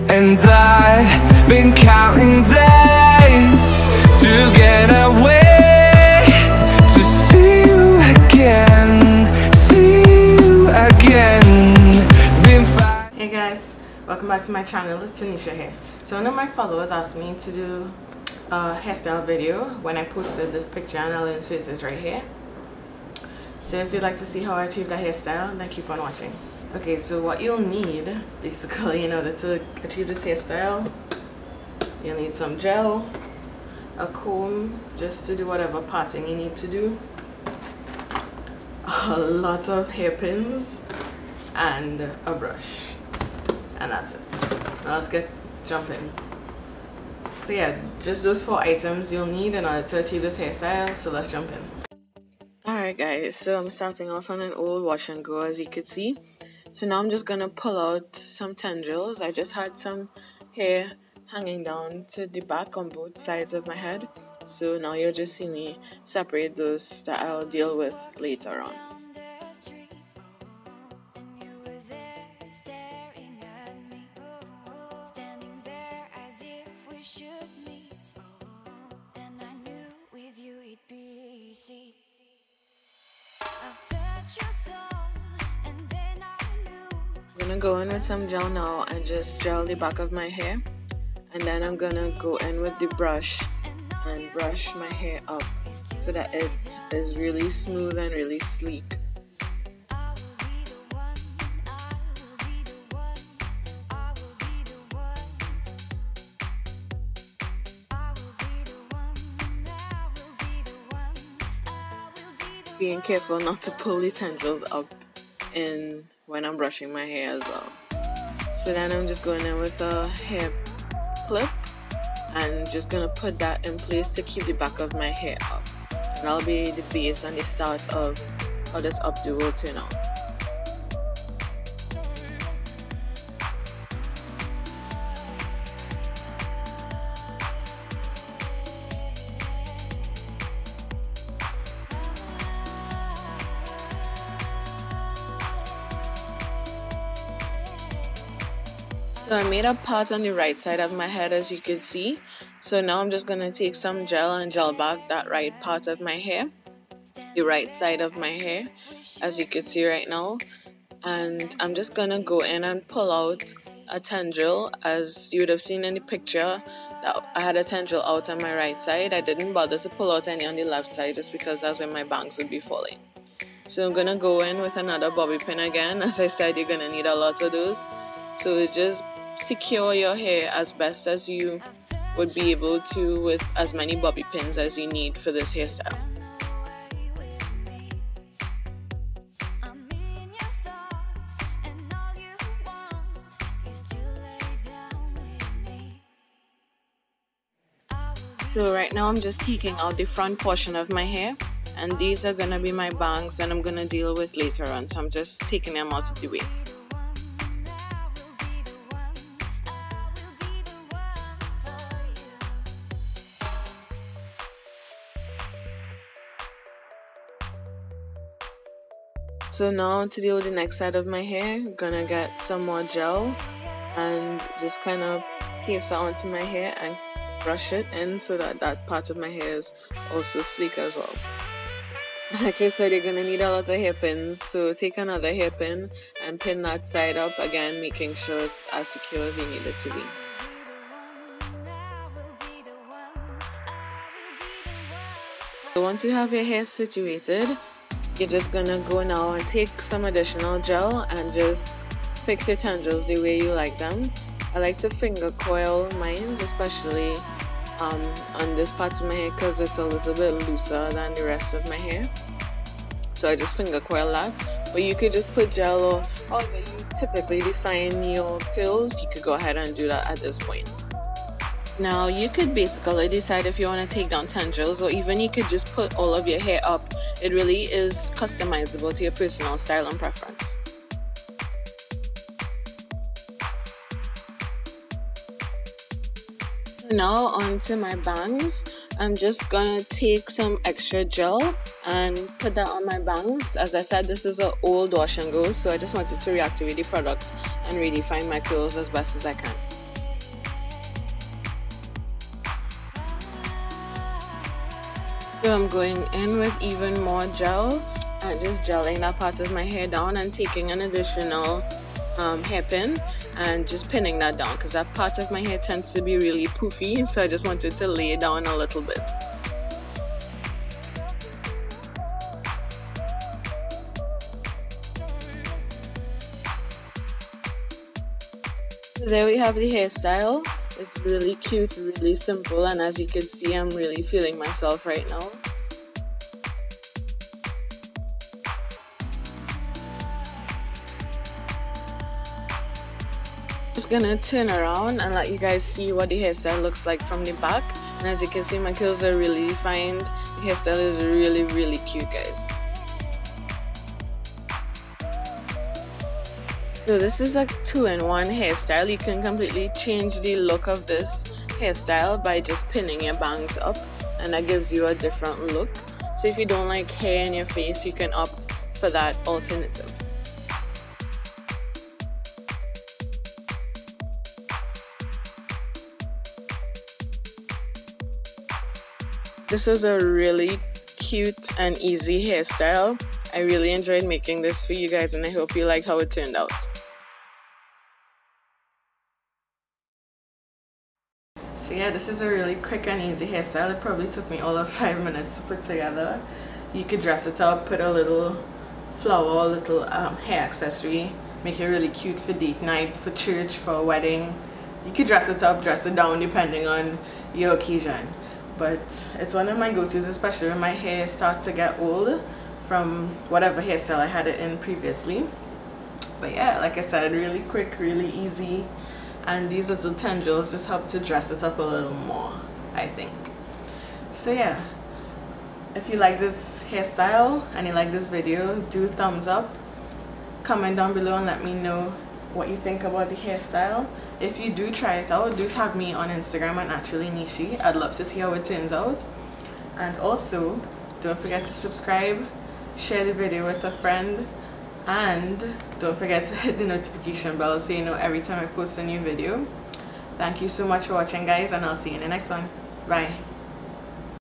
And I've been counting days to get away To see you again, see you again Hey guys, welcome back to my channel. It's Tanisha here. So one of my followers asked me to do a hairstyle video when I posted this picture and I'll insert it right here. So if you'd like to see how I achieved that hairstyle, then keep on watching. Okay, so what you'll need basically in order to achieve this hairstyle, you'll need some gel, a comb just to do whatever parting you need to do, a lot of hairpins, and a brush. And that's it. Now let's get jumping. So yeah, just those four items you'll need in order to achieve this hairstyle, so let's jump in. Alright guys, so I'm starting off on an old wash and go as you could see. So now I'm just gonna pull out some tendrils. I just had some hair hanging down to the back on both sides of my head. So now you'll just see me separate those that I'll deal with later on. I'm gonna go in with some gel now and just gel the back of my hair. And then I'm gonna go in with the brush and brush my hair up so that it is really smooth and really sleek. Being careful not to pull the tendrils up in when I'm brushing my hair as well. So then I'm just going in with a hair clip and just gonna put that in place to keep the back of my hair up. And that'll be the base and the start of how this updo will turn out. So I made a part on the right side of my head as you can see. So now I'm just going to take some gel and gel back that right part of my hair. The right side of my hair as you can see right now. And I'm just going to go in and pull out a tendril as you would have seen in the picture that I had a tendril out on my right side. I didn't bother to pull out any on the left side just because that's where my bangs would be falling. So I'm to go in with another bobby pin again. As I said, you're to need a lot of those. So just secure your hair as best as you would be able to with as many bobby pins as you need for this hairstyle. So right now I'm just taking out the front portion of my hair and these are gonna be my bangs that I'm gonna deal with later on so I'm just taking them out of the way. So now to deal with the next side of my hair, I'm gonna get some more gel and just kind of paste that onto my hair and brush it in so that that part of my hair is also sleek as well. Like I said, you're gonna need a lot of hairpins, so take another hairpin and pin that side up again, making sure it's as secure as you need it to be. So once you have your hair situated, you're just gonna go now and take some additional gel and just fix your tendrils the way you like them. I like to finger coil mine, especially um, on this part of my hair because it's a little bit looser than the rest of my hair. So I just finger coil that. But you could just put gel or however you typically define your curls, you could go ahead and do that at this point. Now you could basically decide if you want to take down tendrils or even you could just put all of your hair up. It really is customizable to your personal style and preference. So now onto my bangs. I'm just gonna take some extra gel and put that on my bangs. As I said, this is an old wash and go, so I just wanted to reactivate the product and redefine my curls as best as I can. So I'm going in with even more gel and just gelling that part of my hair down and taking an additional um, hairpin and just pinning that down because that part of my hair tends to be really poofy so I just wanted to lay it down a little bit. So there we have the hairstyle. It's really cute, really simple and as you can see I'm really feeling myself right now. Just gonna turn around and let you guys see what the hairstyle looks like from the back and as you can see my curls are really defined. The hairstyle is really really cute guys. So this is a two-in-one hairstyle. You can completely change the look of this hairstyle by just pinning your bangs up and that gives you a different look. So if you don't like hair in your face, you can opt for that alternative. This is a really cute and easy hairstyle. I really enjoyed making this for you guys and I hope you liked how it turned out. So yeah, this is a really quick and easy hairstyle. It probably took me all of five minutes to put together. You could dress it up, put a little flower, a little um, hair accessory, make it really cute for date night, for church, for a wedding. You could dress it up, dress it down depending on your occasion but it's one of my go-to's especially when my hair starts to get old from whatever hairstyle I had it in previously. But yeah like I said really quick really easy. And these little tendrils just help to dress it up a little more I think. So yeah if you like this hairstyle and you like this video do thumbs up. Comment down below and let me know what you think about the hairstyle. If you do try it out do tag me on instagram at naturally nishy i'd love to see how it turns out. And also don't forget to subscribe share the video with a friend. And don't forget to hit the notification bell so you know every time i post a new video. Thank you so much for watching guys and i'll see you in the next one. Bye